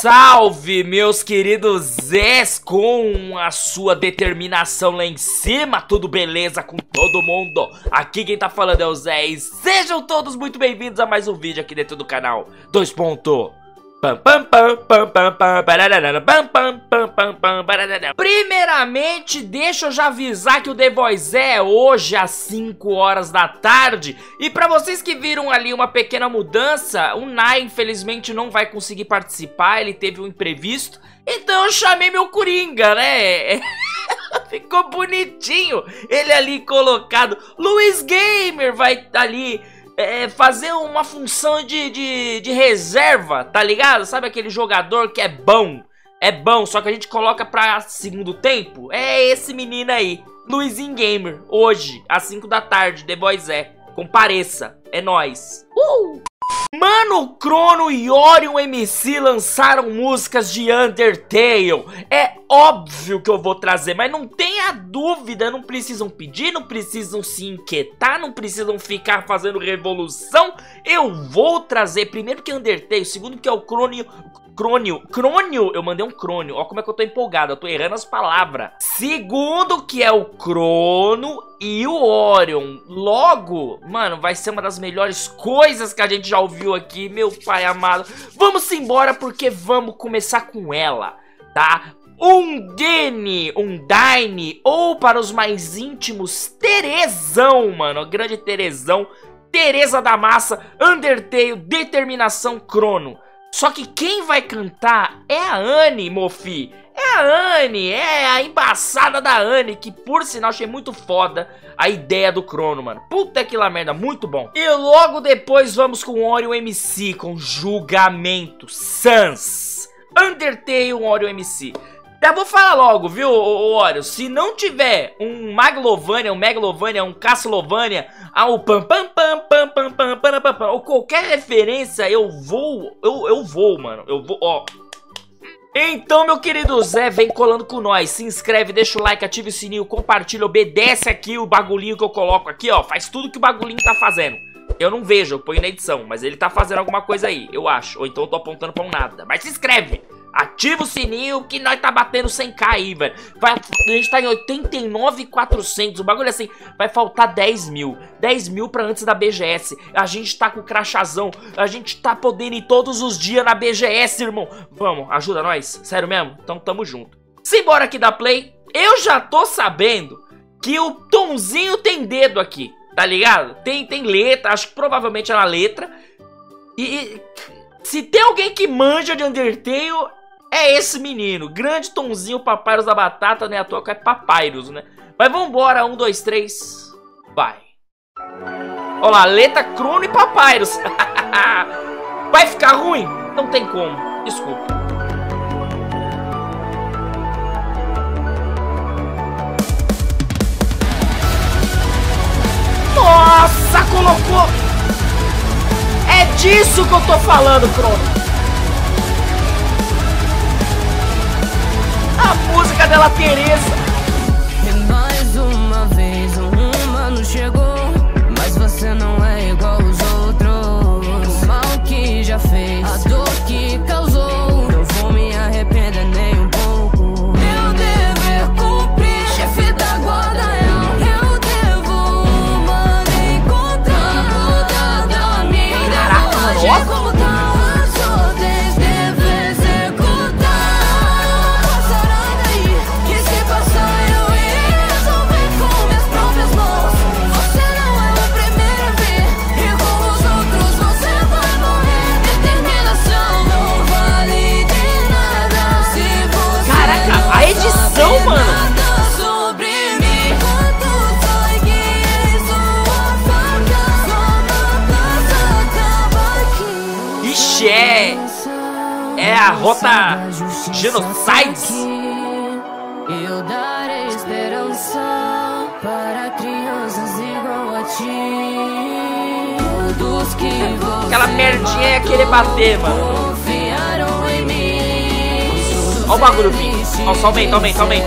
salve, meus queridos Zés, com a sua determinação lá em cima, tudo beleza com todo mundo? Aqui quem tá falando é o Zé e sejam todos muito bem-vindos a mais um vídeo aqui dentro do canal 2. Primeiramente, deixa eu já avisar que o The Voice é hoje às 5 horas da tarde. E pra vocês que viram ali uma pequena mudança, o Nai infelizmente não vai conseguir participar, ele teve um imprevisto. Então eu chamei meu Coringa, né? Ficou bonitinho ele ali colocado. Luiz Gamer vai ali é, fazer uma função de, de, de reserva, tá ligado? Sabe aquele jogador que é bom? É bom, só que a gente coloca pra segundo tempo? É esse menino aí, Luizinho Gamer, hoje, às 5 da tarde, The Boys é. Compareça, é nóis. Uh! Mano, Crono e Orion MC lançaram músicas de Undertale. É óbvio que eu vou trazer, mas não tenha dúvida, não precisam pedir, não precisam se inquietar, não precisam ficar fazendo revolução. Eu vou trazer, primeiro que Undertale, segundo que é o Crono, Crônio. Crônio, eu mandei um crônio. Ó como é que eu tô empolgado, eu tô errando as palavras. Segundo que é o Crono e o Orion. Logo, mano, vai ser uma das melhores coisas que a gente já ouviu aqui, meu pai amado. Vamos embora porque vamos começar com ela, tá? Um Dene, um Dine, ou para os mais íntimos, Terezão, mano. Grande Terezão. Tereza da Massa, Undertale, Determinação, Crono. Só que quem vai cantar é a Anne, Mofi. É a Anne, é a embaçada da Anne, que por sinal achei muito foda a ideia do Crono, mano. Puta que lá merda, muito bom. E logo depois vamos com Orion MC, com Julgamento, Sans, Undertale, Orion MC. Já vou falar logo, viu, Oreo? Se não tiver um Maglovania, um Megalovania, um Castlevania, ao pam pam pam pam pam pam pam pam pam, ou qualquer referência, eu vou, eu, eu vou, mano. Eu vou, ó. Então, meu querido Zé, vem colando com nós. Se inscreve, deixa o like, ativa o sininho, compartilha, obedece aqui o bagulhinho que eu coloco aqui, ó. Faz tudo que o bagulhinho tá fazendo. Eu não vejo, eu ponho na edição, mas ele tá fazendo alguma coisa aí, eu acho. Ou então eu tô apontando pra um nada. Mas se inscreve! Ativa o sininho que nós tá batendo 100k aí, velho. Vai, a gente tá em 89,400. O bagulho é assim, vai faltar 10 mil. 10 mil pra antes da BGS. A gente tá com crachazão. A gente tá podendo ir todos os dias na BGS, irmão. Vamos, ajuda nós. Sério mesmo? Então tamo junto. Simbora aqui da Play. Eu já tô sabendo que o Tomzinho tem dedo aqui. Tá ligado? Tem, tem letra, acho que provavelmente é na letra. E, se tem alguém que manja de Undertale, é esse menino, grande Tonzinho Papyrus da Batata, né? A toa é Papyrus, né? Mas vambora, um, dois, três, vai. Olha lá, letra Crono e Papyrus. vai ficar ruim? Não tem como, desculpa. Nossa, colocou... É disso que eu tô falando, Crono. A música dela, Tereza. Rota Genocides. Eu darei esperança para crianças igual a ti. Todos que você Aquela merdinha é querer bater, mano. confiaram em mim. Ó o bagulho. Ó, só aumenta, aumenta, aumenta.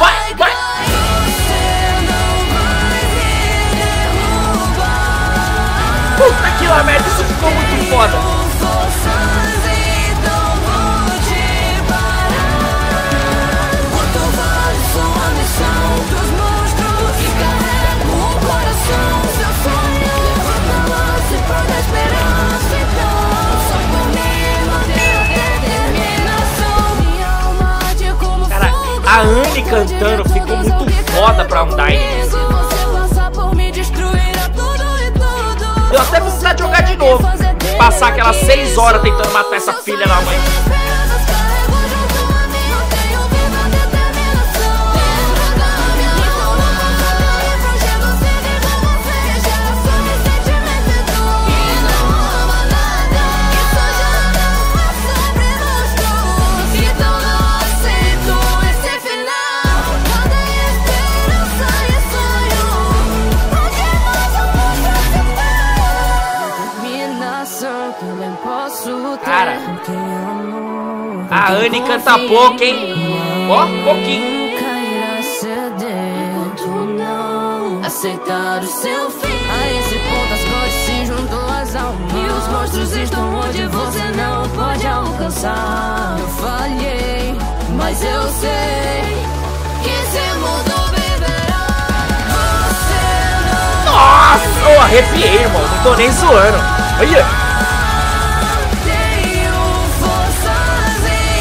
Vai, vai. Puta que lá merda, Anne cantando ficou muito foda pra Undyne. Eu até vou precisar de jogar de novo. Passar aquelas 6 horas tentando matar essa filha da mãe. Anne canta pouco, hein? Ó, pouquinho. Aceitar o seu fim A esse ponto as cores se juntam as almas E os monstros estão onde você não pode alcançar Eu falhei, mas eu sei Que se mudou viverá Você não Nossa, eu arrepiei, irmão. Não tô nem zoando. Olha.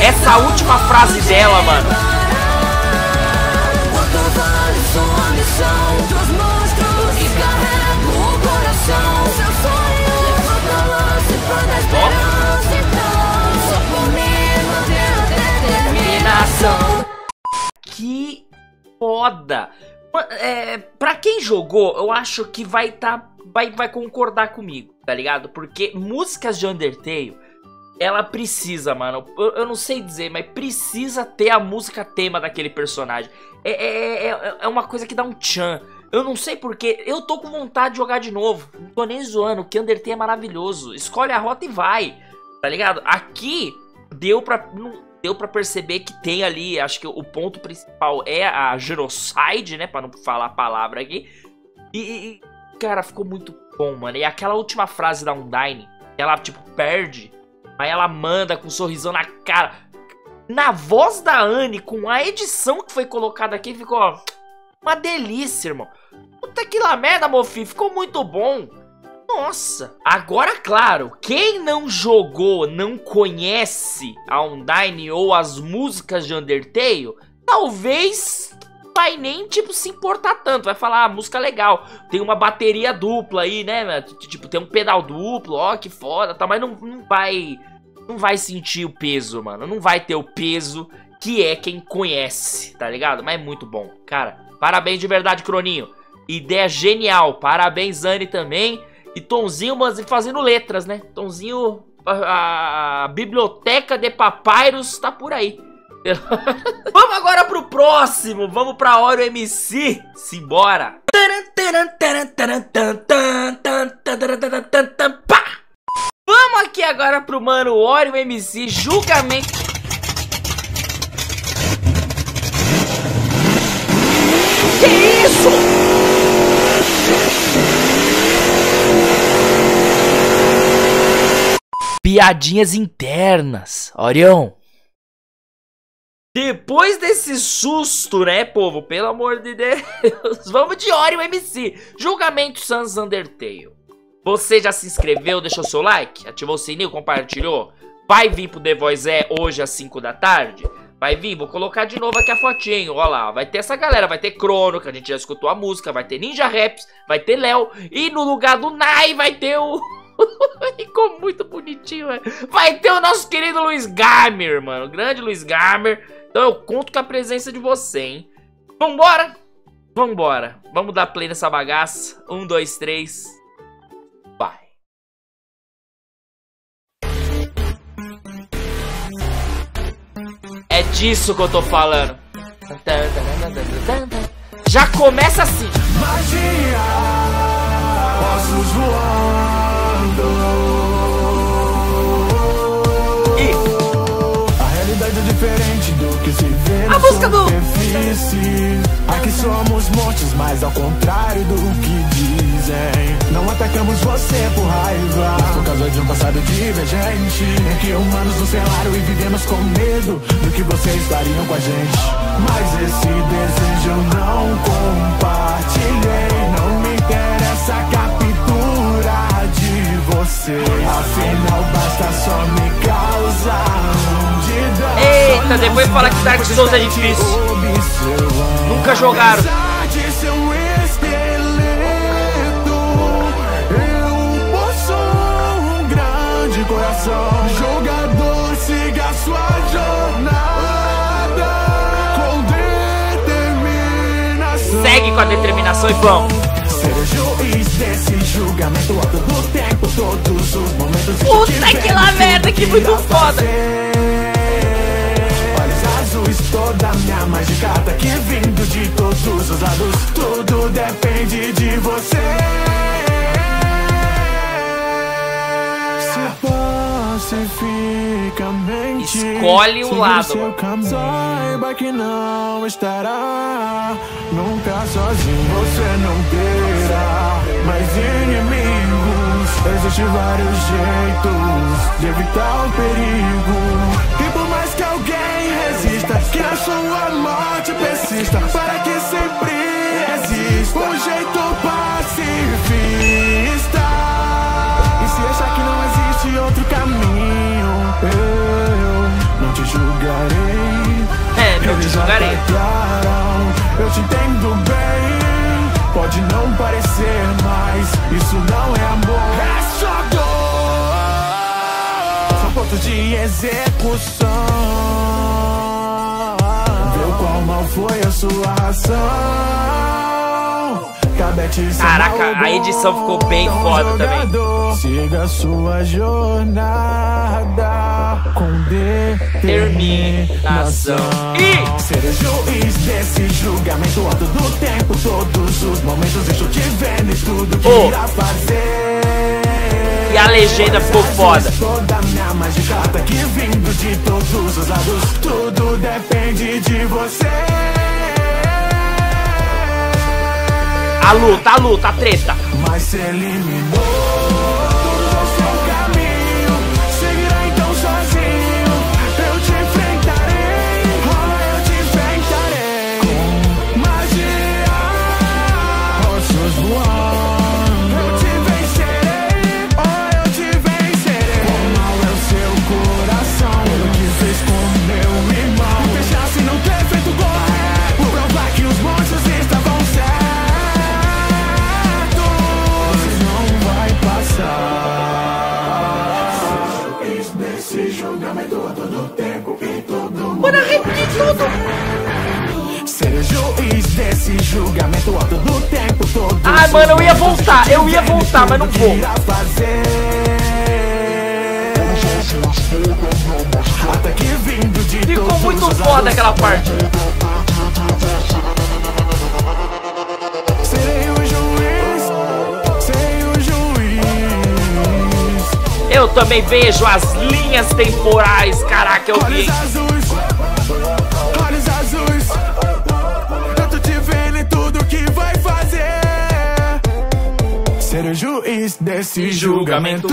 Essa última frase dela, mano. Que foda. É, pra quem jogou, eu acho que vai tá, vai, vai concordar comigo, tá ligado? Porque músicas de Undertale, ela precisa, mano. Eu, eu não sei dizer, mas precisa ter a música tema daquele personagem. É, é, é, é uma coisa que dá um tchan. Eu não sei porque, eu tô com vontade de jogar de novo. Não tô nem zoando, que Undertale é maravilhoso. Escolhe a rota e vai, tá ligado? Aqui, deu pra. não- deu pra perceber que tem ali, acho que o ponto principal é a genocide, né, Pra não falar a palavra aqui. E, e- cara, ficou muito bom, mano. E aquela última frase da Undyne, ela tipo perde, ela manda com um sorrisão na cara. Na voz da Anne, com a edição que foi colocada aqui, ficou uma delícia, irmão. Puta que lá merda, mofi, ficou muito bom. Nossa! Agora, claro, quem não jogou, não conhece a Undyne ou as músicas de Undertale, talvez vai nem, tipo, se importar tanto. Vai falar, ah, música legal. Tem uma bateria dupla aí, né? Tipo, tem um pedal duplo, ó, que foda, tá? Mas não, não vai. Não vai sentir o peso, mano. Não vai ter o peso que é quem conhece, tá ligado? Mas é muito bom. Cara, parabéns de verdade, Croninho. Ideia genial. Parabéns, Anne, também. E Tonzinho mas fazendo letras, né? Tonzinho, a, a biblioteca de Papyrus tá por aí. Vamos agora pro próximo. Vamos pra Oreo MC. Simbora. Aqui agora pro mano Oreo MC. Julgamento. Que isso? Piadinhas internas. Orion. Depois desse susto, né, povo? Pelo amor de Deus. Vamos de Orion MC. Julgamento Sans Undertale. Você já se inscreveu, deixou seu like? Ativou o sininho, compartilhou? Vai vir pro The Voice é hoje às 5 da tarde? Vai vir, vou colocar de novo aqui a fotinho, ó lá, vai ter essa galera, vai ter Crono, que a gente já escutou a música, vai ter Ninja Raps, vai ter Léo, e no lugar do Nai vai ter o... Ficou muito bonitinho, velho. Vai ter o nosso querido Luiz Gamer, mano, grande Luiz Gamer. Então eu conto com a presença de você, hein. Vambora? Vambora, vamos dar play nessa bagaça. Um, dois, três... disso que eu tô falando. Já começa assim. Magia, ossos voando. Na música do-. Aqui somos monstros, mas ao contrário do que dizem. Não atacamos você por raiva, mas por causa de um passado divergente. Em que humanos nos selaram e vivemos com medo do que vocês fariam com a gente. Mas esse desejo eu não compartilhei. Não me interessa a de você. Afinal, basta só me causar um de dano. Eita, depois fala que Dark Souls é difícil. Nunca jogaram. Jogador, siga sua jornada com determinação. Segue com a determinação e vamos. Ser o juiz desse julgamento a todo tempo, todos os momentos. Puta que lá merda, que muito foda. Olhos azuis, toda minha mágica tá aqui vindo de todos os lados. Tudo depende de você. Se Escolhe o lado, seu mano. caminho. Saiba que não estará nunca sozinho. Você não terá mais inimigos. Existem vários jeitos de evitar o perigo. E por mais que alguém resista, que a sua morte persista, para que sempre exista um jeito pacifista. Atacaram, eu te entendo bem. Pode não parecer, mas isso não é amor. É só dor. São pontos de execução. O qual mal foi a sua ação. Caraca, a edição ficou bem foda também. Siga sua jornada com Determinação. E- Ser juiz desse julgamento a todo tempo, todos os momentos. Estou te vendo tudo que Oh. irá fazer. E a legenda ficou foda. Toda minha mágica tá aqui vindo de todos os lados. Tudo depende de você. A luta, a luta, a treta. Mas se eliminou mano, eu ia voltar, eu ia voltar, mas não vou. Ficou muito foda aquela parte. Eu também vejo as linhas temporais. Caraca, eu vi. Ser o juiz desse Julgamento.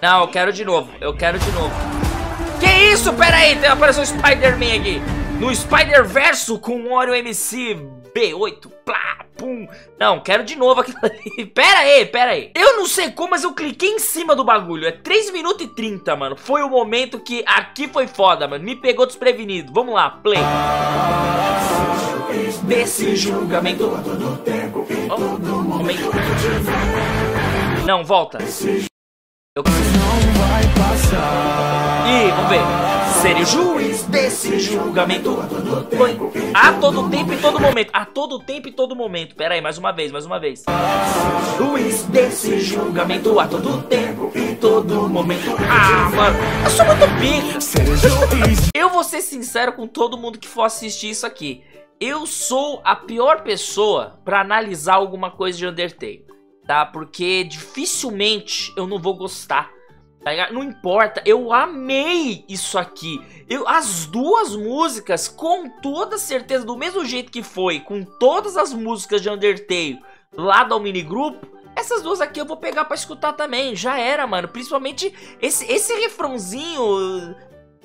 Não, eu quero de novo. Eu quero de novo. Que isso? Pera aí, tem- apareceu o Spider-Man aqui. No Spider-Verso com o Oreo MC B8. Plá, pum. Não, quero de novo aquilo ali. Pera aí, pera aí. Eu não sei como, mas eu cliquei em cima do bagulho. É 3 minutos e 30, mano. Foi o momento que aqui foi foda, mano. Me pegou desprevenido. Vamos lá, play. Desse julgamento. Oh, momento. Não, volta. Eu Não vai passar. E, vamos ver. Ser o juiz desse julgamento. Foi a todo tempo e todo momento. A todo tempo e todo momento. Pera aí, mais uma vez, mais uma vez. Juiz desse julgamento a todo tempo e todo momento. Ah, mano, eu sou muito pica. Ser Eu vou ser sincero com todo mundo que for assistir isso aqui. Eu sou a pior pessoa pra analisar alguma coisa de Undertale, tá? Porque dificilmente eu não vou gostar. tá? Não importa, eu amei isso aqui. Eu, as duas músicas, com toda certeza, do mesmo jeito que foi, com todas as músicas de Undertale lá do minigrupo, essas duas aqui eu vou pegar pra escutar também. Já era, mano. Principalmente esse, esse refrãozinho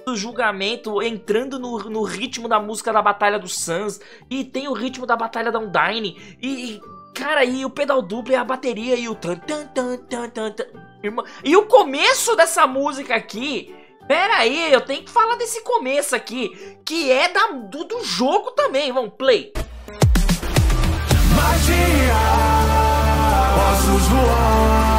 do julgamento entrando no, no ritmo da música da Batalha do Sans. E tem o ritmo da Batalha da Undyne. E, e cara, e o pedal duplo e a bateria e o tan tan tan tan tan. tan. Irmão, e o começo dessa música aqui. Pera aí, eu tenho que falar desse começo aqui, que é da, do, do jogo também. Vamos, play. Magia, ossos voando.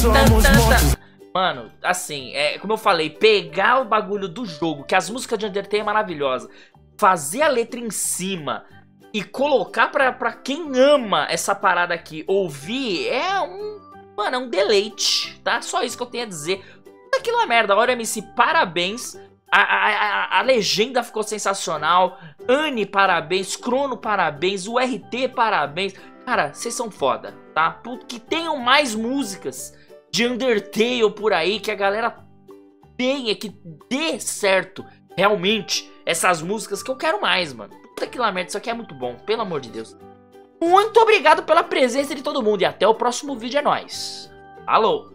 Somos mortos. Mano, assim, é, como eu falei, pegar o bagulho do jogo, que as músicas de Undertale é maravilhosa, fazer a letra em cima e colocar pra, pra quem ama essa parada aqui ouvir é um. Mano, é um deleite, tá? Só isso que eu tenho a dizer. Aquilo é merda. Hora MC, parabéns. A, a, a, a legenda ficou sensacional. Anne, parabéns. Crono, parabéns. O RT, parabéns. Cara, vocês são foda, tá? Que tenham mais músicas de Undertale por aí, que a galera tenha, que dê certo realmente essas músicas que eu quero mais, mano. Puta que merda, isso aqui é muito bom, pelo amor de Deus. Muito obrigado pela presença de todo mundo e até o próximo vídeo, é nóis. Alô!